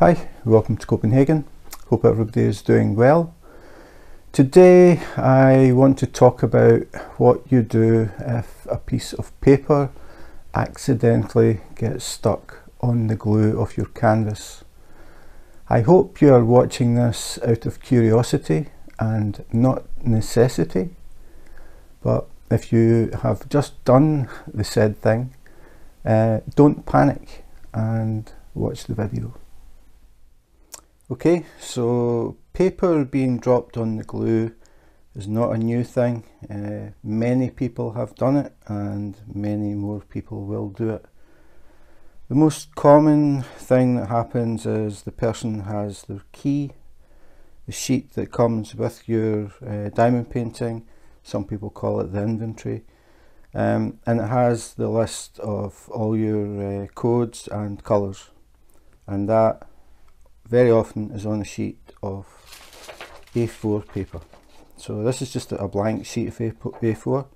Hi, welcome to Copenhagen. Hope everybody is doing well. Today I want to talk about what you do if a piece of paper accidentally gets stuck on the glue of your canvas. I hope you are watching this out of curiosity and not necessity, but if you have just done the said thing, uh, don't panic and watch the video. Okay, so paper being dropped on the glue is not a new thing. Uh, many people have done it and many more people will do it. The most common thing that happens is the person has their key, the sheet that comes with your uh, diamond painting, some people call it the inventory, um, and it has the list of all your uh, codes and colours and that very often is on a sheet of A4 paper. So this is just a blank sheet of A4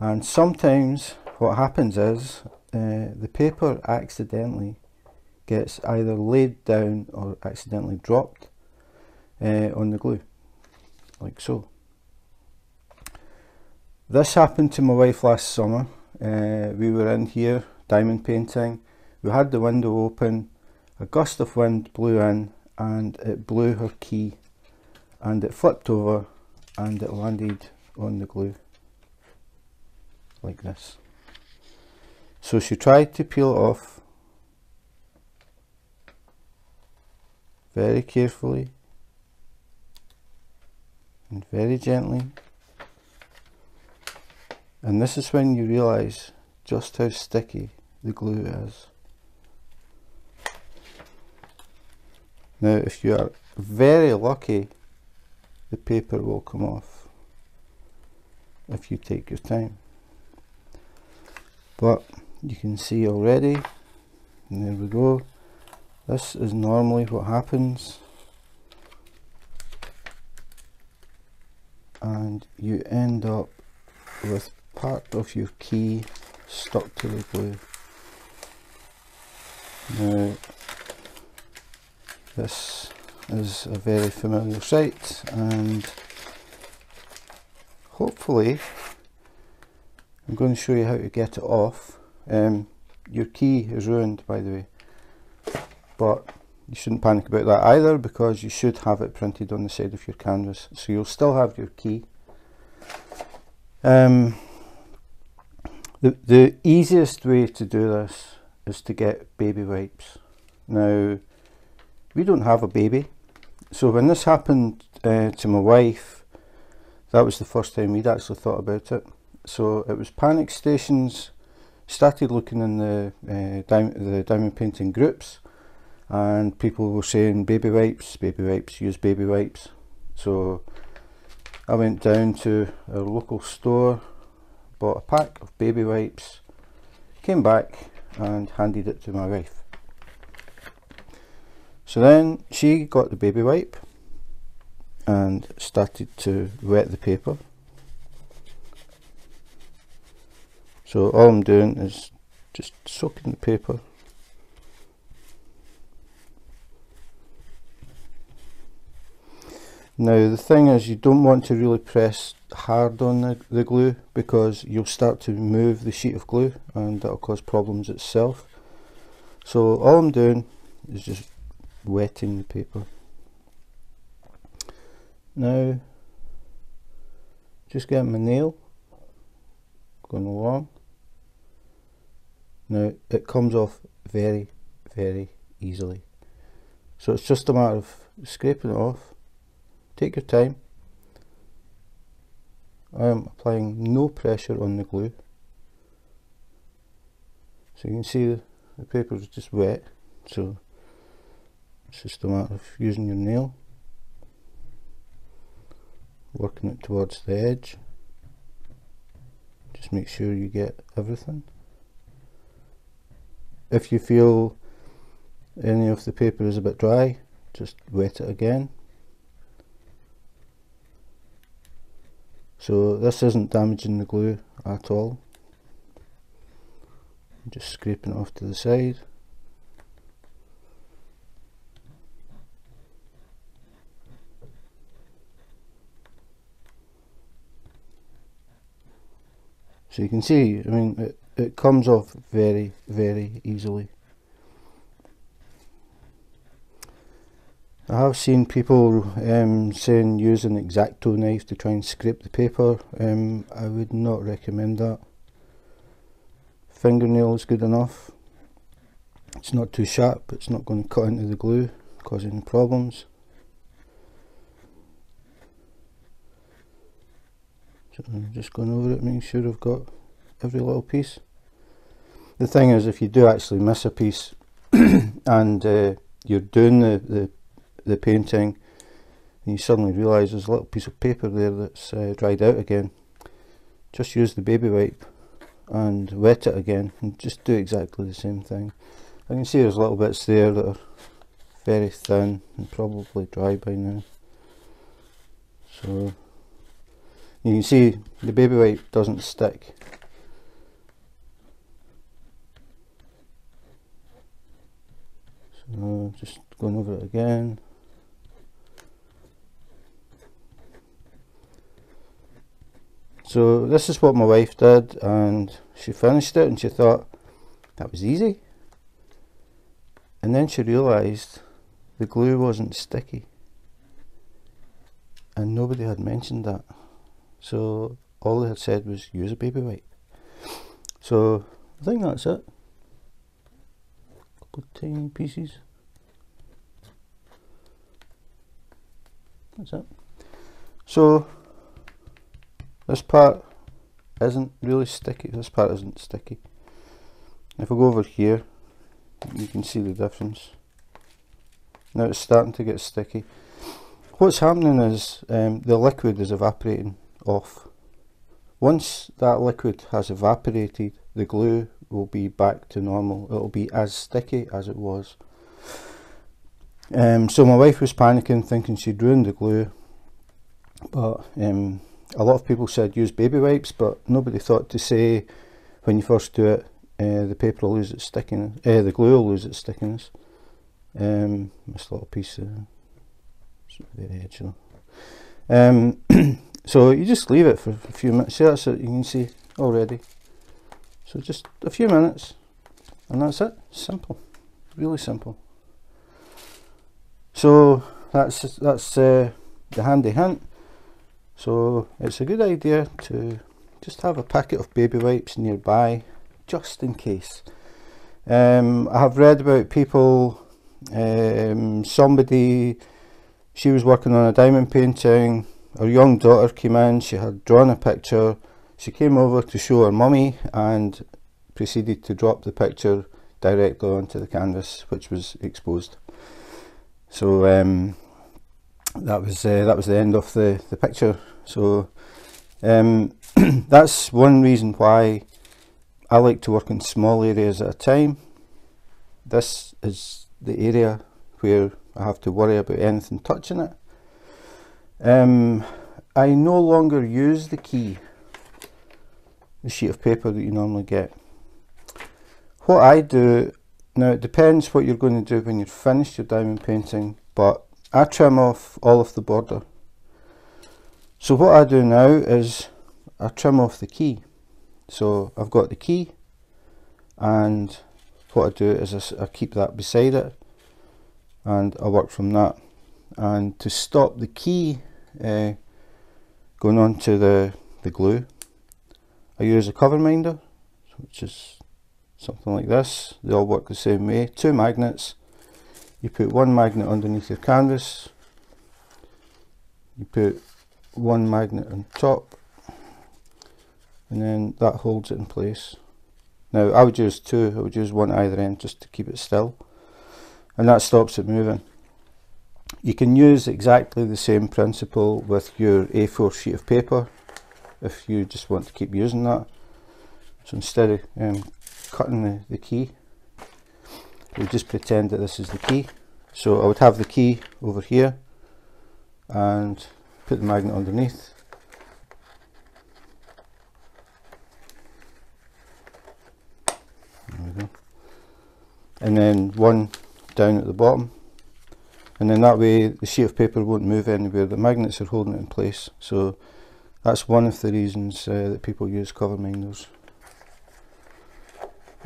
and sometimes what happens is uh, the paper accidentally gets either laid down or accidentally dropped uh, on the glue like so. This happened to my wife last summer. Uh, we were in here diamond painting. We had the window open a gust of wind blew in and it blew her key and it flipped over and it landed on the glue like this. So she tried to peel it off very carefully and very gently and this is when you realise just how sticky the glue is. Now if you are very lucky the paper will come off if you take your time. But you can see already and there we go. This is normally what happens. And you end up with part of your key stuck to the glue. Now this is a very familiar sight and hopefully I'm going to show you how to get it off. Um, your key is ruined by the way but you shouldn't panic about that either because you should have it printed on the side of your canvas so you'll still have your key. Um, the, the easiest way to do this is to get baby wipes. Now we don't have a baby. So when this happened uh, to my wife, that was the first time we'd actually thought about it. So it was panic stations, started looking in the, uh, diamond, the diamond painting groups and people were saying baby wipes, baby wipes, use baby wipes. So I went down to a local store, bought a pack of baby wipes, came back and handed it to my wife. So then she got the baby wipe and started to wet the paper. So all I'm doing is just soaking the paper Now the thing is you don't want to really press hard on the, the glue because you'll start to move the sheet of glue and that'll cause problems itself. So all I'm doing is just wetting the paper. Now, just get my nail going along. Now, it comes off very, very easily. So it's just a matter of scraping it off. Take your time. I am applying no pressure on the glue. So you can see the, paper is just wet. So it's just a matter of using your nail, working it towards the edge. Just make sure you get everything. If you feel any of the paper is a bit dry, just wet it again. So this isn't damaging the glue at all. I'm just scraping it off to the side. So you can see, I mean, it, it comes off very, very easily. I have seen people um, saying use an X-Acto knife to try and scrape the paper. Um, I would not recommend that. Fingernail is good enough. It's not too sharp, it's not going to cut into the glue, causing problems. So I'm just going over it, making sure I've got every little piece. The thing is, if you do actually miss a piece and uh, you're doing the, the, the painting and you suddenly realise there's a little piece of paper there that's uh, dried out again, just use the baby wipe and wet it again and just do exactly the same thing. I can see there's little bits there that are very thin and probably dry by now. So you can see the baby wipe doesn't stick. So just going over it again. So this is what my wife did and she finished it and she thought that was easy. And then she realised the glue wasn't sticky. And nobody had mentioned that. So all they had said was use a baby wipe. So I think that's it. A couple of tiny pieces. That's it. So this part isn't really sticky. This part isn't sticky. If I go over here, you can see the difference. Now it's starting to get sticky. What's happening is um, the liquid is evaporating off. Once that liquid has evaporated, the glue will be back to normal. It'll be as sticky as it was. Um, so my wife was panicking, thinking she'd ruined the glue. But um, a lot of people said use baby wipes, but nobody thought to say when you first do it, uh, the paper will lose its stickiness, uh, the glue will lose its stickiness. Um, this little piece, uh, very edge Um, so you just leave it for a few minutes. See, that's it. You can see already. So just a few minutes, and that's it. Simple, really simple. So that's that's uh, the handy hint. So it's a good idea to just have a packet of baby wipes nearby, just in case. Um, I have read about people, um, somebody, she was working on a diamond painting, her young daughter came in, she had drawn a picture, she came over to show her mummy and proceeded to drop the picture directly onto the canvas which was exposed. So um, that was uh, that was the end of the, the picture. So um, that's one reason why I like to work in small areas at a time. This is the area where I have to worry about anything touching it. Um, I no longer use the key, the sheet of paper that you normally get. What I do, now it depends what you're going to do when you're finished your diamond painting, but I trim off all of the border. So what I do now is I trim off the key. So I've got the key and what I do is I, I keep that beside it and I work from that. And to stop the key uh, going on to the, the glue. I use a cover minder, which is something like this. They all work the same way. Two magnets. You put one magnet underneath your canvas. You put one magnet on top. And then that holds it in place. Now I would use two, I would use one either end just to keep it still. And that stops it moving. You can use exactly the same principle with your A4 sheet of paper if you just want to keep using that. So instead of um, cutting the, the key, we just pretend that this is the key. So I would have the key over here and put the magnet underneath. And then one down at the bottom and then that way the sheet of paper won't move anywhere the magnets are holding it in place so That's one of the reasons uh, that people use cover minders.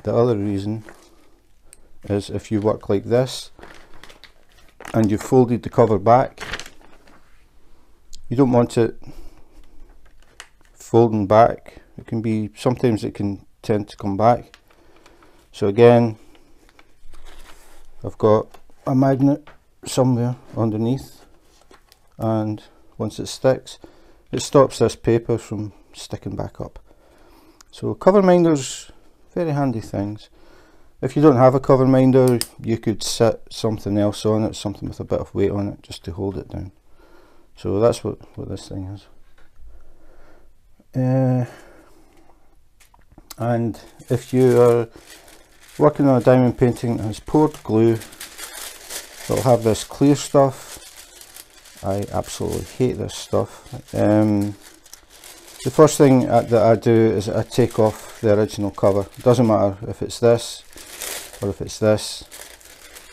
The other reason is if you work like this and you've folded the cover back, you don't want it folding back. It can be, sometimes it can tend to come back. So again, I've got a magnet somewhere underneath and once it sticks, it stops this paper from sticking back up. So cover minders, very handy things. If you don't have a cover minder, you could set something else on it, something with a bit of weight on it, just to hold it down. So that's what, what this thing is. Uh, and if you are working on a diamond painting that has poured glue, it'll have this clear stuff. I absolutely hate this stuff. Um, the first thing that I do is I take off the original cover. It doesn't matter if it's this or if it's this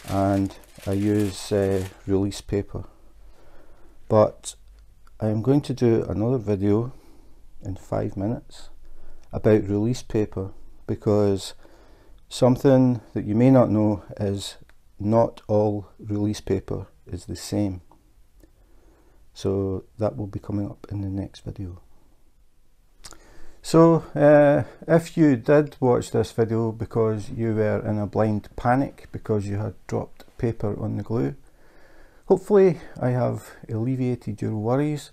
and I use uh, release paper but I'm going to do another video in five minutes about release paper because something that you may not know is not all release paper is the same so that will be coming up in the next video so uh, if you did watch this video because you were in a blind panic because you had dropped paper on the glue, hopefully I have alleviated your worries.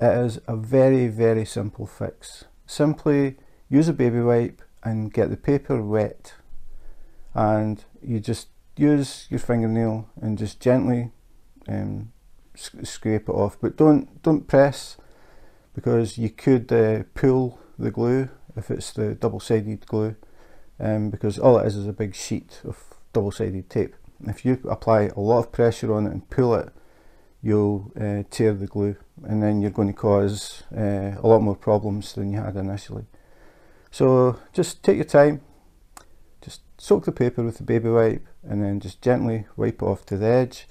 It is a very very simple fix. Simply use a baby wipe and get the paper wet and you just use your fingernail and just gently um, scrape it off but don't don't press because you could uh, pull the glue if it's the double-sided glue um, because all it is is a big sheet of double-sided tape. If you apply a lot of pressure on it and pull it you'll uh, tear the glue and then you're going to cause uh, a lot more problems than you had initially. So just take your time, soak the paper with the baby wipe and then just gently wipe off to the edge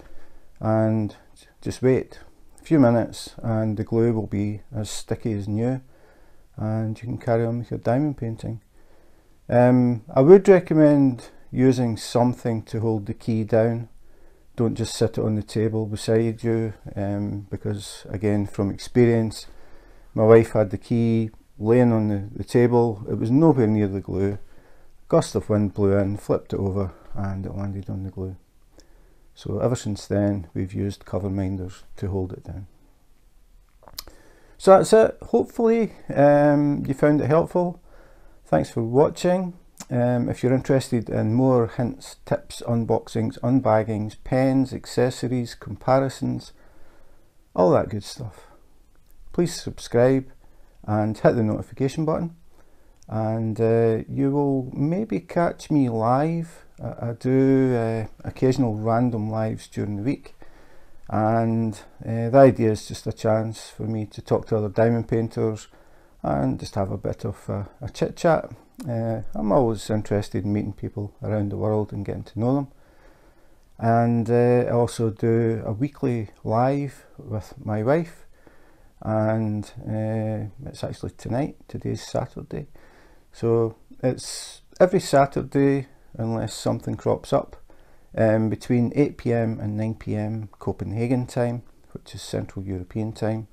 and just wait a few minutes and the glue will be as sticky as new and you can carry on with your diamond painting. Um, I would recommend using something to hold the key down. Don't just sit it on the table beside you um, because again from experience my wife had the key laying on the, the table, it was nowhere near the glue. Gust of wind blew in, flipped it over and it landed on the glue. So ever since then we've used cover minders to hold it down. So that's it. Hopefully um, you found it helpful. Thanks for watching. Um, if you're interested in more hints, tips, unboxings, unbaggings, pens, accessories, comparisons, all that good stuff, please subscribe and hit the notification button and uh, you will maybe catch me live. I, I do uh, occasional random lives during the week and uh, the idea is just a chance for me to talk to other diamond painters and just have a bit of a, a chit chat. Uh, I'm always interested in meeting people around the world and getting to know them. And uh, I also do a weekly live with my wife and uh, it's actually tonight, today's Saturday. So it's every Saturday unless something crops up um, between 8pm and 9pm Copenhagen time, which is Central European time.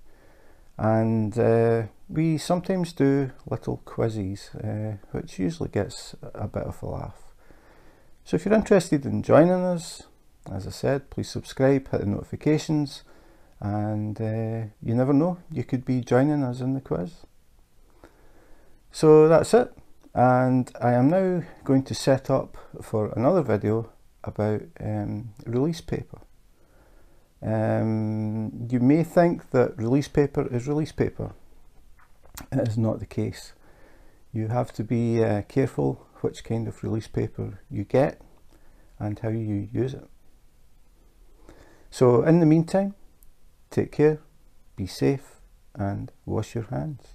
And uh, we sometimes do little quizzes, uh, which usually gets a bit of a laugh. So if you're interested in joining us, as I said, please subscribe, hit the notifications, and uh, you never know, you could be joining us in the quiz. So that's it, and I am now going to set up for another video about um, release paper. Um, you may think that release paper is release paper. It is not the case. You have to be uh, careful which kind of release paper you get and how you use it. So in the meantime, take care, be safe and wash your hands.